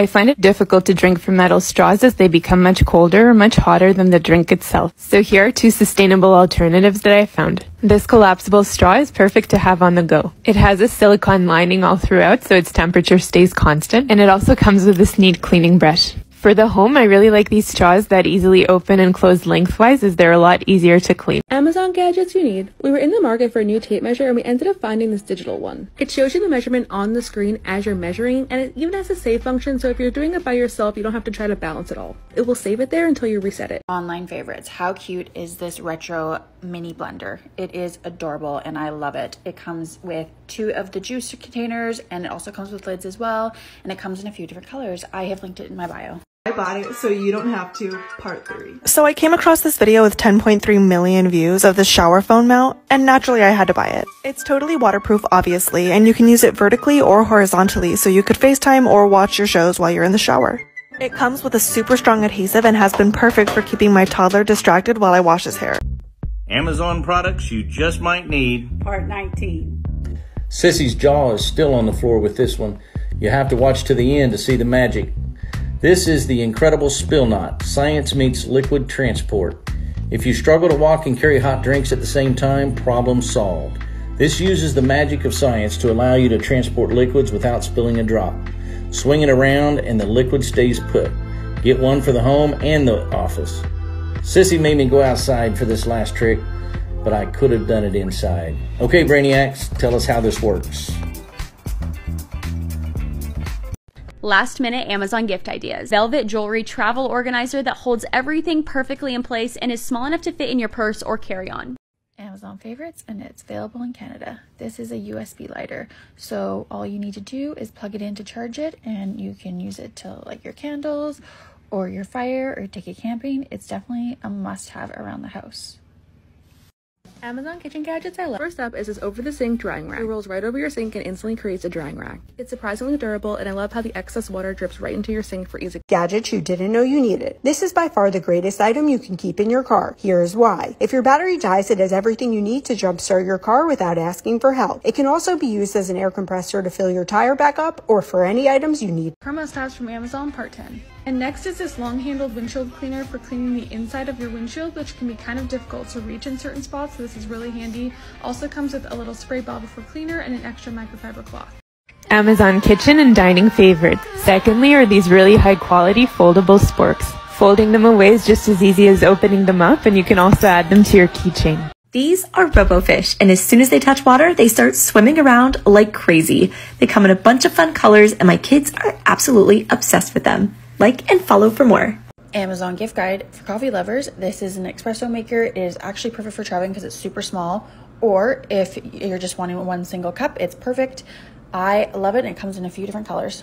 I find it difficult to drink from metal straws as they become much colder or much hotter than the drink itself. So here are two sustainable alternatives that I found. This collapsible straw is perfect to have on the go. It has a silicone lining all throughout so its temperature stays constant and it also comes with this neat cleaning brush. For the home, I really like these straws that easily open and close lengthwise as they're a lot easier to clean. Amazon gadgets you need. We were in the market for a new tape measure and we ended up finding this digital one. It shows you the measurement on the screen as you're measuring and it even has a save function so if you're doing it by yourself, you don't have to try to balance it all. It will save it there until you reset it. Online favorites. How cute is this retro mini blender? It is adorable and I love it. It comes with two of the juice containers and it also comes with lids as well and it comes in a few different colors. I have linked it in my bio. I bought it so you don't have to. Part 3. So I came across this video with 10.3 million views of the shower phone mount, and naturally I had to buy it. It's totally waterproof, obviously, and you can use it vertically or horizontally, so you could FaceTime or watch your shows while you're in the shower. It comes with a super strong adhesive and has been perfect for keeping my toddler distracted while I wash his hair. Amazon products you just might need. Part 19. Sissy's jaw is still on the floor with this one. You have to watch to the end to see the magic. This is the incredible Spill Knot, science meets liquid transport. If you struggle to walk and carry hot drinks at the same time, problem solved. This uses the magic of science to allow you to transport liquids without spilling a drop. Swing it around and the liquid stays put. Get one for the home and the office. Sissy made me go outside for this last trick, but I could have done it inside. Okay, Brainiacs, tell us how this works. Last minute Amazon gift ideas. Velvet jewelry travel organizer that holds everything perfectly in place and is small enough to fit in your purse or carry on. Amazon favorites and it's available in Canada. This is a USB lighter. So all you need to do is plug it in to charge it and you can use it to light your candles or your fire or take it camping. It's definitely a must have around the house. Amazon kitchen gadgets I love. First up is this over the sink drying rack. It rolls right over your sink and instantly creates a drying rack. It's surprisingly durable and I love how the excess water drips right into your sink for easy gadgets you didn't know you needed. This is by far the greatest item you can keep in your car. Here's why. If your battery dies, it has everything you need to jumpstart your car without asking for help. It can also be used as an air compressor to fill your tire back up or for any items you need. Her must-haves from Amazon Part 10. And next is this long-handled windshield cleaner for cleaning the inside of your windshield, which can be kind of difficult to reach in certain spots, so this is really handy. Also comes with a little spray bottle for cleaner and an extra microfiber cloth. Amazon kitchen and dining favorites. Secondly are these really high quality foldable sporks. Folding them away is just as easy as opening them up and you can also add them to your keychain. These are RoboFish, and as soon as they touch water, they start swimming around like crazy. They come in a bunch of fun colors, and my kids are absolutely obsessed with them. Like and follow for more. Amazon gift guide for coffee lovers. This is an espresso maker. It is actually perfect for traveling because it's super small. Or if you're just wanting one single cup, it's perfect. I love it it comes in a few different colors.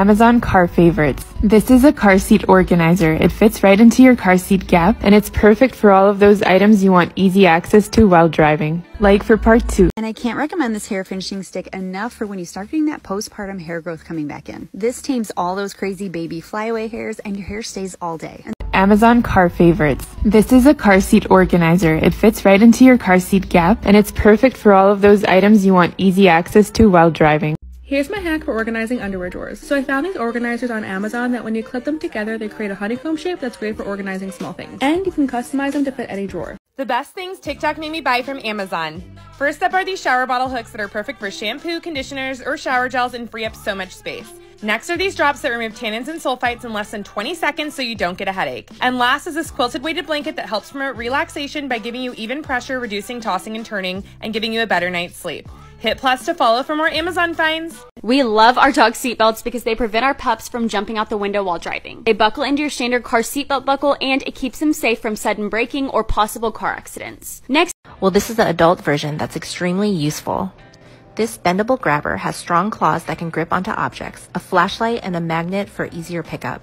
Amazon car favorites. This is a car seat organizer. It fits right into your car seat gap and it's perfect for all of those items you want easy access to while driving. Like for part two. And I can't recommend this hair finishing stick enough for when you start getting that postpartum hair growth coming back in. This tames all those crazy baby flyaway hairs and your hair stays all day. And Amazon car favorites. This is a car seat organizer. It fits right into your car seat gap and it's perfect for all of those items you want easy access to while driving. Here's my hack for organizing underwear drawers. So I found these organizers on Amazon that when you clip them together, they create a honeycomb shape that's great for organizing small things. And you can customize them to fit any drawer. The best things TikTok made me buy from Amazon. First up are these shower bottle hooks that are perfect for shampoo, conditioners, or shower gels and free up so much space. Next are these drops that remove tannins and sulfites in less than 20 seconds so you don't get a headache. And last is this quilted weighted blanket that helps promote relaxation by giving you even pressure, reducing tossing and turning, and giving you a better night's sleep. Hit plus to follow for more Amazon finds. We love our dog seatbelts because they prevent our pups from jumping out the window while driving. They buckle into your standard car seatbelt buckle and it keeps them safe from sudden braking or possible car accidents. Next, well, this is the adult version that's extremely useful. This bendable grabber has strong claws that can grip onto objects, a flashlight, and a magnet for easier pickup.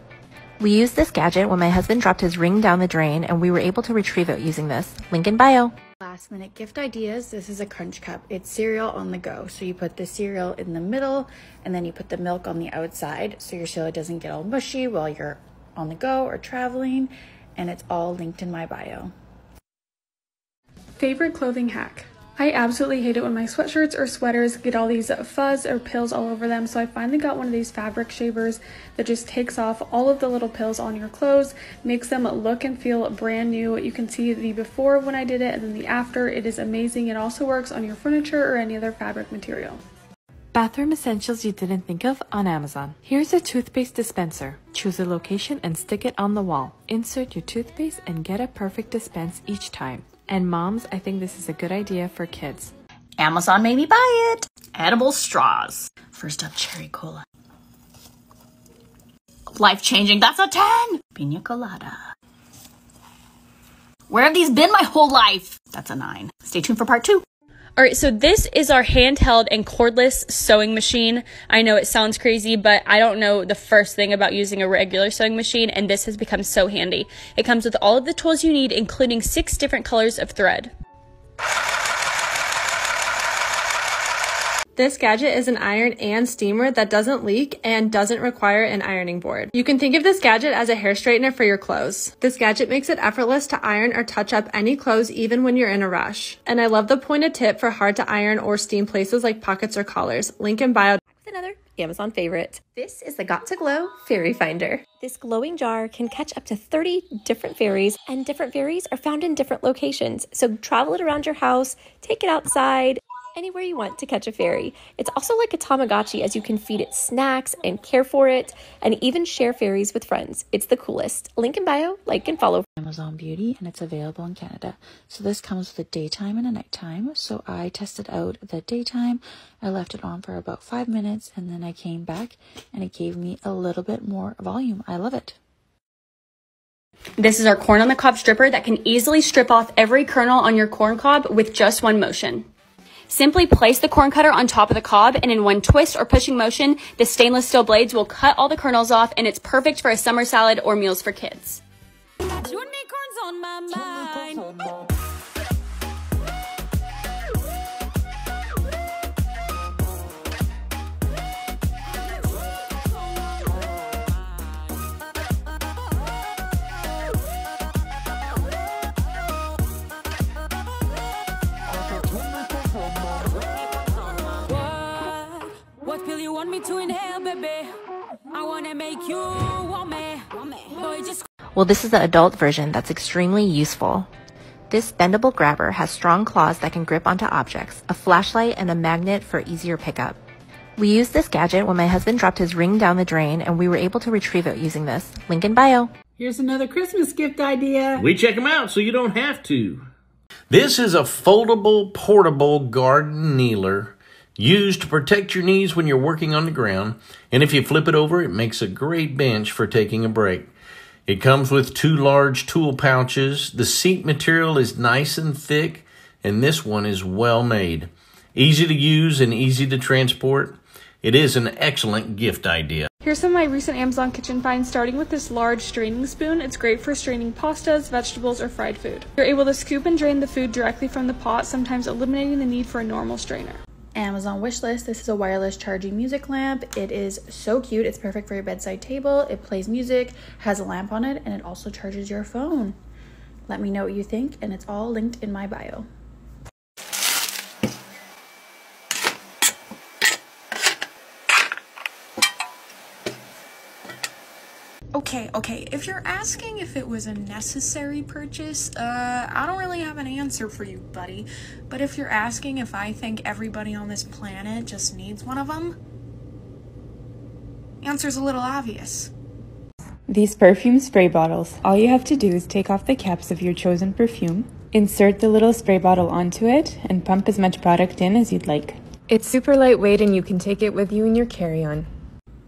We used this gadget when my husband dropped his ring down the drain and we were able to retrieve it using this. Link in bio. Last minute gift ideas. This is a crunch cup. It's cereal on the go. So you put the cereal in the middle and then you put the milk on the outside so your cereal doesn't get all mushy while you're on the go or traveling. And it's all linked in my bio. Favorite clothing hack. I absolutely hate it when my sweatshirts or sweaters get all these fuzz or pills all over them, so I finally got one of these fabric shavers that just takes off all of the little pills on your clothes, makes them look and feel brand new. You can see the before when I did it and then the after. It is amazing. It also works on your furniture or any other fabric material. Bathroom essentials you didn't think of on Amazon. Here's a toothpaste dispenser. Choose a location and stick it on the wall. Insert your toothpaste and get a perfect dispense each time. And moms, I think this is a good idea for kids. Amazon made me buy it. Edible straws. First up, cherry cola. Life changing, that's a 10! Pina colada. Where have these been my whole life? That's a 9. Stay tuned for part 2. All right, so this is our handheld and cordless sewing machine. I know it sounds crazy, but I don't know the first thing about using a regular sewing machine, and this has become so handy. It comes with all of the tools you need, including six different colors of thread. This gadget is an iron and steamer that doesn't leak and doesn't require an ironing board. You can think of this gadget as a hair straightener for your clothes. This gadget makes it effortless to iron or touch up any clothes even when you're in a rush. And I love the pointed tip for hard to iron or steam places like pockets or collars. Link in bio. With another Amazon favorite. This is the Got to Glow Fairy Finder. This glowing jar can catch up to 30 different fairies, and different fairies are found in different locations. So travel it around your house, take it outside, anywhere you want to catch a fairy. It's also like a Tamagotchi as you can feed it snacks and care for it and even share fairies with friends. It's the coolest. Link in bio, like and follow. Amazon Beauty and it's available in Canada. So this comes with a daytime and a nighttime. So I tested out the daytime. I left it on for about five minutes and then I came back and it gave me a little bit more volume. I love it. This is our corn on the cob stripper that can easily strip off every kernel on your corn cob with just one motion. Simply place the corn cutter on top of the cob and in one twist or pushing motion, the stainless steel blades will cut all the kernels off and it's perfect for a summer salad or meals for kids. Pill you want me to inhale, baby? I wanna make you want me. Boy, just Well, this is the adult version that's extremely useful. This bendable grabber has strong claws that can grip onto objects, a flashlight, and a magnet for easier pickup. We used this gadget when my husband dropped his ring down the drain and we were able to retrieve it using this. Link in bio. Here's another Christmas gift idea. We check them out so you don't have to. This is a foldable portable garden kneeler used to protect your knees when you're working on the ground. And if you flip it over, it makes a great bench for taking a break. It comes with two large tool pouches. The seat material is nice and thick, and this one is well made. Easy to use and easy to transport. It is an excellent gift idea. Here's some of my recent Amazon kitchen finds, starting with this large straining spoon. It's great for straining pastas, vegetables, or fried food. You're able to scoop and drain the food directly from the pot, sometimes eliminating the need for a normal strainer. Amazon wishlist. This is a wireless charging music lamp. It is so cute. It's perfect for your bedside table. It plays music, has a lamp on it, and it also charges your phone. Let me know what you think, and it's all linked in my bio. Okay, okay, if you're asking if it was a necessary purchase, uh, I don't really have an answer for you, buddy. But if you're asking if I think everybody on this planet just needs one of them, answer's a little obvious. These perfume spray bottles. All you have to do is take off the caps of your chosen perfume, insert the little spray bottle onto it, and pump as much product in as you'd like. It's super lightweight and you can take it with you in your carry-on.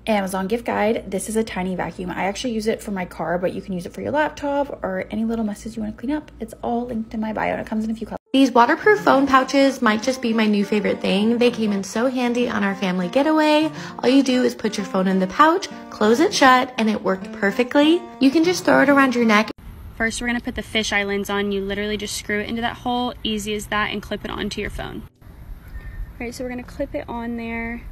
Amazon gift guide. This is a tiny vacuum. I actually use it for my car, but you can use it for your laptop or any little messes you want to clean up. It's all linked in my bio and it comes in a few colors. These waterproof phone pouches might just be my new favorite thing. They came in so handy on our family getaway. All you do is put your phone in the pouch, close it shut, and it worked perfectly. You can just throw it around your neck. First, we're gonna put the fisheye lens on. You literally just screw it into that hole, easy as that, and clip it onto your phone. All right, so we're gonna clip it on there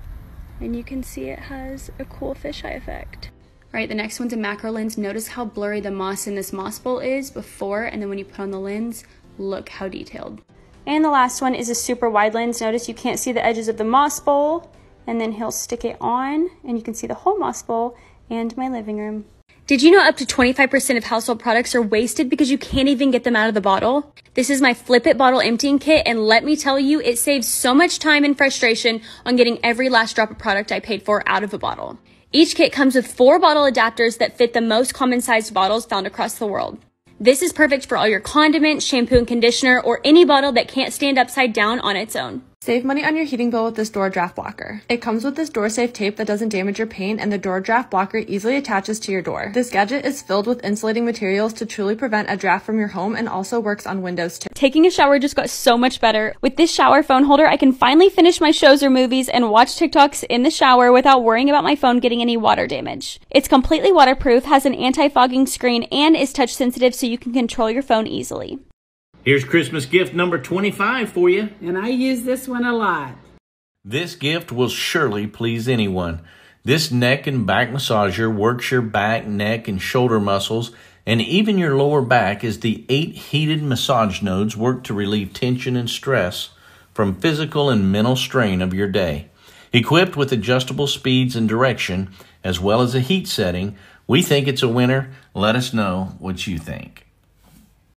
and you can see it has a cool fisheye effect. All right, the next one's a macro lens. Notice how blurry the moss in this moss bowl is before, and then when you put on the lens, look how detailed. And the last one is a super wide lens. Notice you can't see the edges of the moss bowl. And then he'll stick it on and you can see the whole moss bowl and my living room. Did you know up to 25% of household products are wasted because you can't even get them out of the bottle? This is my Flip It bottle emptying kit, and let me tell you, it saves so much time and frustration on getting every last drop of product I paid for out of a bottle. Each kit comes with four bottle adapters that fit the most common sized bottles found across the world. This is perfect for all your condiments, shampoo and conditioner, or any bottle that can't stand upside down on its own. Save money on your heating bill with this door draft blocker. It comes with this door safe tape that doesn't damage your paint and the door draft blocker easily attaches to your door. This gadget is filled with insulating materials to truly prevent a draft from your home and also works on windows too. Taking a shower just got so much better. With this shower phone holder, I can finally finish my shows or movies and watch TikToks in the shower without worrying about my phone getting any water damage. It's completely waterproof, has an anti-fogging screen, and is touch sensitive so you can control your phone easily. Here's Christmas gift number 25 for you. And I use this one a lot. This gift will surely please anyone. This neck and back massager works your back, neck, and shoulder muscles, and even your lower back as the eight heated massage nodes work to relieve tension and stress from physical and mental strain of your day. Equipped with adjustable speeds and direction, as well as a heat setting, we think it's a winner. Let us know what you think.